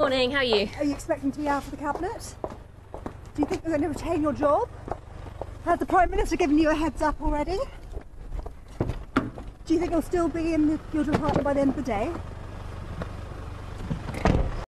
Morning, how are you? Are you expecting to be out of the cabinet? Do you think you're going to retain your job? Has the Prime Minister given you a heads up already? Do you think you'll still be in the, your department by the end of the day?